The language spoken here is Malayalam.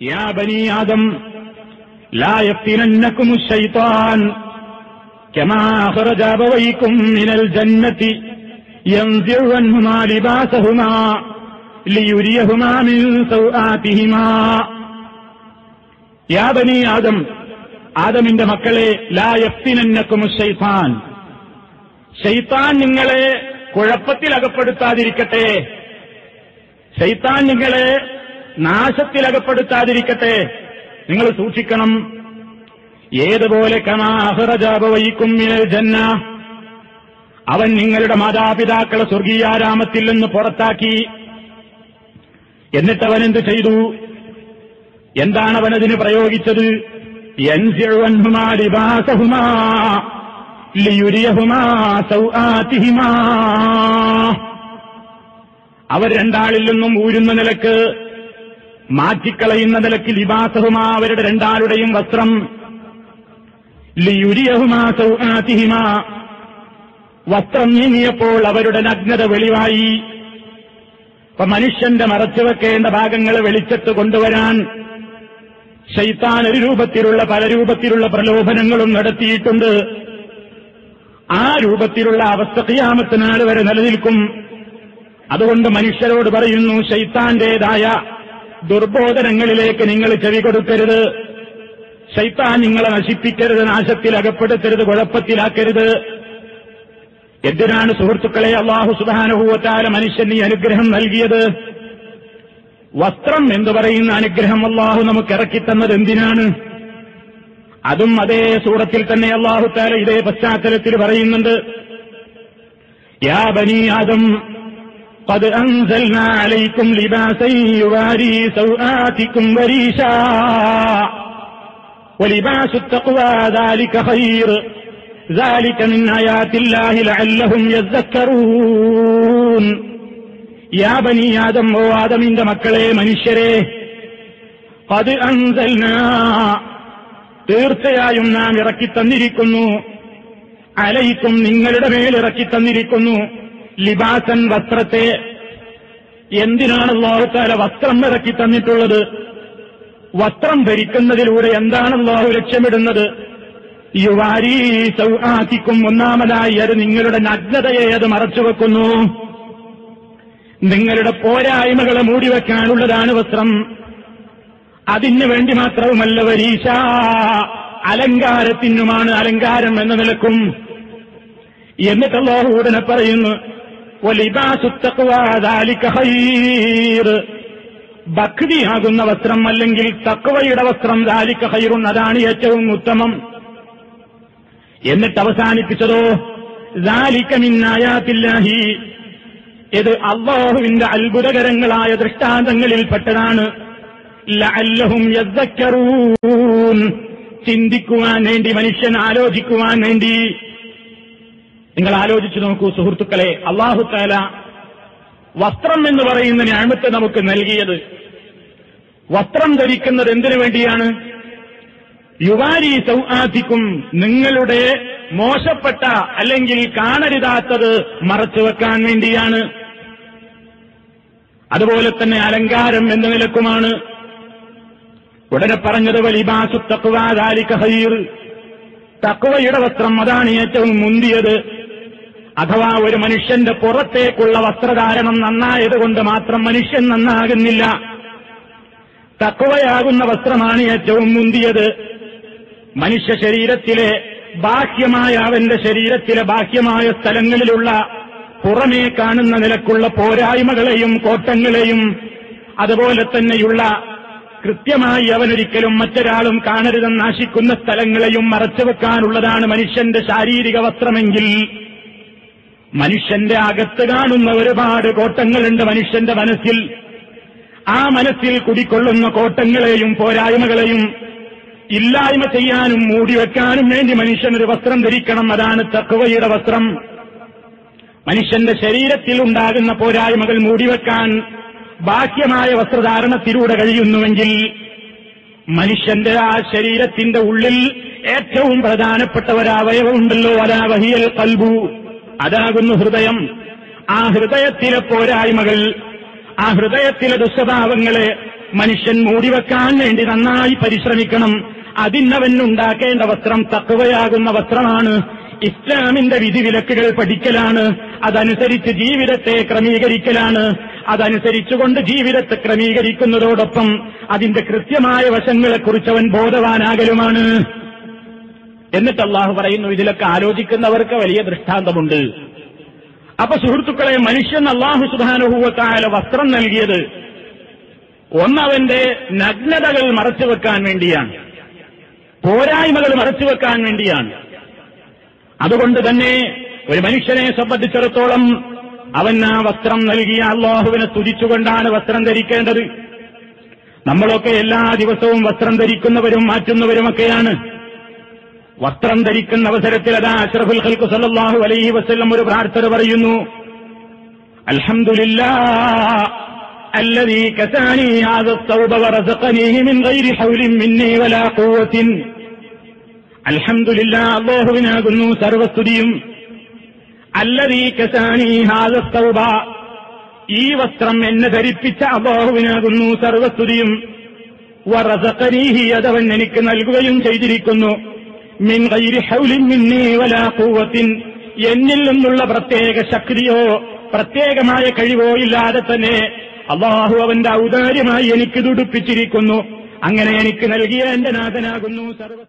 يا بني آدم لا يفتننكم الشيطان كما أخرج أبويكم من الجنة ينزع عنهما لباسهما ليريهما من سوآتهما يا بني آدم ആദമിന്റെ മക്കളെ ലാ യഫ്തിനന്നക്കും ഷൈത്താൻ ഷൈത്താൻ നിങ്ങളെ കുഴപ്പത്തിലകപ്പെടുത്താതിരിക്കട്ടെ ഷൈത്താൻ നിങ്ങളെ നാശത്തിലകപ്പെടുത്താതിരിക്കട്ടെ. നിങ്ങൾ സൂക്ഷിക്കണം. ഏതുപോലെ കമാഹറജാപവയിക്കും ജന്ന. അവൻ നിങ്ങളുടെ മാതാപിതാക്കളെ സ്വർഗീയാരാമത്തിൽ നിന്ന് പുറത്താക്കി. എന്നിട്ട് അവൻ എന്ത് ചെയ്തു? എന്താണ് അവൻ അതിന് പ്രയോഗിച്ചത്? അവർ രണ്ടാളിൽ നിന്നും ഊരുന്ന നിലയ്ക്ക് മാറ്റിക്കളയുന്ന നിലയ്ക്ക് ലിബാസഹുമാ അവരുടെ രണ്ടാളുടെയും വസ്ത്രം. ലിയുരിയഹുമാ സൗഹാതിഹിമാ വസ്ത്രം നീങ്ങിയപ്പോൾ അവരുടെ നഗ്നത വെളിവായി. അപ്പൊ മനുഷ്യന്റെ മറച്ചു വെക്കേണ്ട ഭാഗങ്ങൾ വെളിച്ചത്ത് കൊണ്ടുവരാൻ ശൈത്താൻ ഒരു രൂപത്തിലുള്ള പല രൂപത്തിലുള്ള പ്രലോഭനങ്ങളും നടത്തിയിട്ടുണ്ട്. ആ രൂപത്തിലുള്ള അവസ്ഥ ക്യാമത്തിനാൾ വരെ നിലനിൽക്കും. അതുകൊണ്ട് മനുഷ്യരോട് പറയുന്നു ശൈത്താന്റേതായ ദുർബോധനങ്ങളിലേക്ക് നിങ്ങൾ ചെവി കൊടുക്കരുത്. ശൈത്താൻ നിങ്ങളെ നശിപ്പിക്കരുത് നാശത്തിൽ അകപ്പെടുത്തരുത് കുഴപ്പത്തിലാക്കരുത്. എന്തിനാണ് സുഹൃത്തുക്കളെ അള്ളാഹു സുധാനുഭൂവത്താല മനുഷ്യന് ഈ അനുഗ്രഹം നൽകിയത്? വസ്ത്രം എന്ന് പറയുന്ന അനുഗ്രഹം അള്ളാഹു നമുക്ക് ഇറക്കിത്തന്നത് എന്തിനാണ്? അതും അതേ സൂറത്തിൽ തന്നെ അള്ളാഹു താല ഇതേ പശ്ചാത്തലത്തിൽ പറയുന്നുണ്ട്. യാ ബനി ആദം قد أنزلنا عليكم لباسا يواري سوآتكم وريشا ولباس التقوى ذلك خير ذلك من آيات الله لعلهم يذكرون യാ ബനി ആദം ഓ ആദമിന്റെ മക്കളെ മനുഷ്യരെ അത് അൻസൽന തീർച്ചയായും നാം ഇറക്കി തന്നിരിക്കുന്നു അലയിക്കും നിങ്ങളുടെ മേൽ ഇറക്കി തന്നിരിക്കുന്നു ലിബാസൻ വസ്ത്രത്തെ എന്തിനാണ് അള്ളാഹുത്താല വസ്ത്രം ഇറക്കി തന്നിട്ടുള്ളത്? വസ്ത്രം ധരിക്കുന്നതിലൂടെ എന്താണ് അള്ളാഹു ലക്ഷ്യമിടുന്നത്? യുവാരി സൗഹാസിക്കും ഒന്നാമതായി അത് നിങ്ങളുടെ നഗ്നതയെ അത് മറച്ചുവെക്കുന്നു. നിങ്ങളുടെ പോരായ്മകളെ മൂടിവെക്കാനുള്ളതാണ് വസ്ത്രം. അതിനു വേണ്ടി മാത്രവുമല്ല വരീശ അലങ്കാരത്തിനുമാണ് അലങ്കാരം എന്ന നിലക്കും. എന്നിട്ട് അള്ളാഹു ഉടനെ പറയുന്നു ഭക്തിയാകുന്ന വസ്ത്രം അല്ലെങ്കിൽ തക്വയുടെ വസ്ത്രം ദാലിക്ക ഹൈറുൻ അതാണ് ഏറ്റവും ഉത്തമം. എന്നിട്ട് അവസാനിപ്പിച്ചതോ ദാലിക്കമിന്നായാത്തില്ലാഹി ഇത് അള്ളാഹുവിന്റെ അത്ഭുതകരങ്ങളായ ദൃഷ്ടാന്തങ്ങളിൽപ്പെട്ടതാണ്. ലഅല്ലഹും ചിന്തിക്കുവാൻ വേണ്ടി മനുഷ്യൻ ആലോചിക്കുവാൻ വേണ്ടി നിങ്ങൾ ആലോചിച്ചു നോക്കൂ സുഹൃത്തുക്കളെ. അള്ളാഹു താല വസ്ത്രം എന്ന് പറയുന്ന ഞാമത്തെ നമുക്ക് നൽകിയത്. വസ്ത്രം ധരിക്കുന്നത് എന്തിനു വേണ്ടിയാണ്? യുവാരി സൗആദിക്കും നിങ്ങളുടെ മോശപ്പെട്ട അല്ലെങ്കിൽ കാണരുതാത്തത് മറച്ചുവെക്കാൻ വേണ്ടിയാണ്. അതുപോലെ തന്നെ അലങ്കാരം എന്ന നിലക്കുമാണ്. ഉടനെ പറഞ്ഞത് വലിബാസു തക്വാദാലിക ഹൈർ. തക്കുവയുടെ വസ്ത്രം അതാണ് ഏറ്റവും മുന്തിയത്. അഥവാ ഒരു മനുഷ്യന്റെ പുറത്തേക്കുള്ള വസ്ത്രധാരണം നന്നായതുകൊണ്ട് മാത്രം മനുഷ്യൻ നന്നാകുന്നില്ല. തക്കുവയാകുന്ന വസ്ത്രമാണ് ഏറ്റവും മുന്തിയത്. മനുഷ്യ ശരീരത്തിലെ ബാഹ്യമായ അവന്റെ ശരീരത്തിലെ ബാഹ്യമായ സ്ഥലങ്ങളിലുള്ള പുറമേ കാണുന്ന നിലക്കുള്ള പോരായ്മകളെയും കോട്ടങ്ങളെയും അതുപോലെ തന്നെയുള്ള കൃത്യമായി അവനൊരിക്കലും മറ്റൊരാളും കാണരുതെന്ന് ആശിക്കുന്ന സ്ഥലങ്ങളെയും മറച്ചുവെക്കാനുള്ളതാണ് മനുഷ്യന്റെ ശാരീരിക വസ്ത്രമെങ്കിൽ. മനുഷ്യന്റെ അകത്ത് കാണുന്ന ഒരുപാട് കോട്ടങ്ങളുണ്ട് മനുഷ്യന്റെ മനസ്സിൽ. ആ മനസ്സിൽ കുടിക്കൊള്ളുന്ന കോട്ടങ്ങളെയും പോരായ്മകളെയും ഇല്ലായ്മ ചെയ്യാനും മൂടിവെക്കാനും വേണ്ടി മനുഷ്യൻ ഒരു വസ്ത്രം ധരിക്കണം. അതാണ് തക്കവയുടെ വസ്ത്രം. മനുഷ്യന്റെ ശരീരത്തിൽ ഉണ്ടാകുന്ന പോരായ്മകൾ മൂടിവെക്കാൻ ബാഹ്യമായ വസ്ത്രധാരണത്തിലൂടെ കഴിയുന്നുവെങ്കിൽ മനുഷ്യന്റെ ആ ശരീരത്തിന്റെ ഉള്ളിൽ ഏറ്റവും പ്രധാനപ്പെട്ട ഒരവയവമുണ്ടല്ലോ അതാ വഹിയൽ കൽബു. അതാകുന്നു ഹൃദയം. ആ ഹൃദയത്തിലെ പോരായ്മകൾ ആ ഹൃദയത്തിലെ ദുസ്വഭാവങ്ങളെ മനുഷ്യൻ മൂടിവെക്കാൻ വേണ്ടി നന്നായി പരിശ്രമിക്കണം. അതിനവൻ ഉണ്ടാക്കേണ്ട വസ്ത്രം തക്കവയാകുന്ന വസ്ത്രമാണ്. ഇസ്ലാമിന്റെ വിധിവിലക്കുകൾ പഠിക്കലാണ്. അതനുസരിച്ച് ജീവിതത്തെ ക്രമീകരിക്കലാണ്. അതനുസരിച്ചുകൊണ്ട് ജീവിതത്തെ ക്രമീകരിക്കുന്നതോടൊപ്പം അതിന്റെ കൃത്യമായ വശങ്ങളെക്കുറിച്ച് അവൻ ബോധവാനാകലുമാണ്. എന്നിട്ട് അള്ളാഹു പറയുന്നു ഇതിലൊക്കെ ആലോചിക്കുന്നവർക്ക് വലിയ ദൃഷ്ടാന്തമുണ്ട്. അപ്പൊ സുഹൃത്തുക്കളെ മനുഷ്യൻ അള്ളാഹു സുധാനുഭൂവത്തായ വസ്ത്രം നൽകിയത് ഒന്നവന്റെ നഗ്നതകൾ മറച്ചു വെക്കാൻ വേണ്ടിയാണ്. പോരായ്മകൾ മറച്ചുവെക്കാൻ വേണ്ടിയാണ്. അതുകൊണ്ട് തന്നെ ഒരു മനുഷ്യനെ സംബന്ധിച്ചിടത്തോളം അവൻ ആ വസ്ത്രം നൽകിയ അള്ളാഹുവിനെ തുതിച്ചുകൊണ്ടാണ് വസ്ത്രം ധരിക്കേണ്ടത്. നമ്മളൊക്കെ എല്ലാ ദിവസവും വസ്ത്രം ധരിക്കുന്നവരും മാറ്റുന്നവരുമൊക്കെയാണ്. വസ്ത്രം ധരിക്കുന്ന അവസരത്തിൽ അതാ അഷ്റഫുൽ ഖൽക്കു സല്ലല്ലാഹു അലൈഹി വസല്ലം ഒരു പ്രാർത്ഥന പറയുന്നു അൽഹംദുലില്ലാ الذي كساني هذا الثوب ورزقنيه من غير حول مني ولا قوة الحمد لله അള്ളാഹുവിനാകുന്നു സർവസ്തുതിയും അല്ലതീ കസാനി ഹാദ സൗബ ഈ വസ്ത്രം എന്നെ ധരിപ്പിച്ച അള്ളാഹുവിനാകുന്നു സർവസ്തുതിയും വറസഖനീഹി അതവൻ എനിക്ക് നൽകുകയും ചെയ്തിരിക്കുന്നു മിൻ ഹൗലിൻ മിന്നി വലാ ഖുവത്തിൻ. എന്നിൽ നിന്നുള്ള പ്രത്യേക ശക്തിയോ പ്രത്യേകമായ കഴിവോ ഇല്ലാതെ തന്നെ അള്ളാഹു അവന്റെ ഔദാര്യമായി എനിക്ക് തുടുപ്പിച്ചിരിക്കുന്നു. അങ്ങനെ എനിക്ക് നൽകിയ എന്റെ നാഥനാകുന്നു സർവ